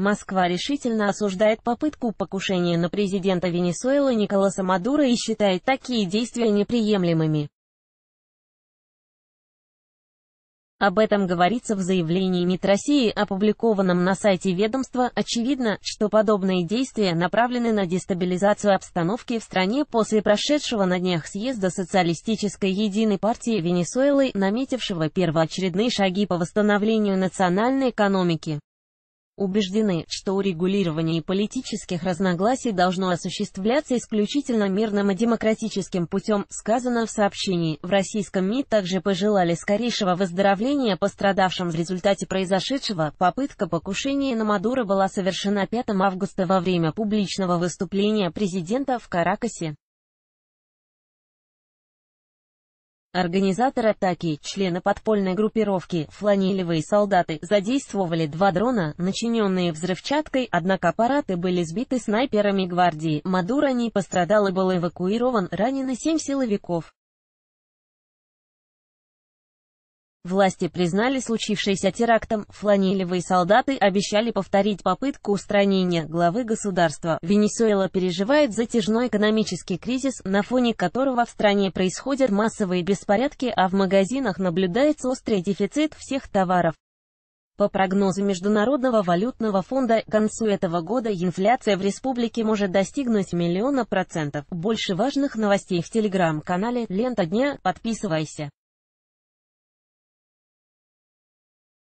Москва решительно осуждает попытку покушения на президента Венесуэлы Николаса Мадуро и считает такие действия неприемлемыми. Об этом говорится в заявлении МИД России, опубликованном на сайте ведомства. Очевидно, что подобные действия направлены на дестабилизацию обстановки в стране после прошедшего на днях съезда Социалистической единой партии Венесуэлы, наметившего первоочередные шаги по восстановлению национальной экономики убеждены, что урегулирование политических разногласий должно осуществляться исключительно мирным и демократическим путем, сказано в сообщении. В российском МИД также пожелали скорейшего выздоровления пострадавшим в результате произошедшего. Попытка покушения на Мадуро была совершена 5 августа во время публичного выступления президента в Каракасе. Организатор атаки, члены подпольной группировки, фланелевые солдаты, задействовали два дрона, начиненные взрывчаткой, однако аппараты были сбиты снайперами гвардии. Мадуро не пострадал и был эвакуирован, ранены семь силовиков. Власти признали случившееся терактом, фланелевые солдаты обещали повторить попытку устранения главы государства. Венесуэла переживает затяжной экономический кризис, на фоне которого в стране происходят массовые беспорядки, а в магазинах наблюдается острый дефицит всех товаров. По прогнозу Международного валютного фонда, к концу этого года инфляция в республике может достигнуть миллиона процентов. Больше важных новостей в телеграм-канале «Лента дня», подписывайся.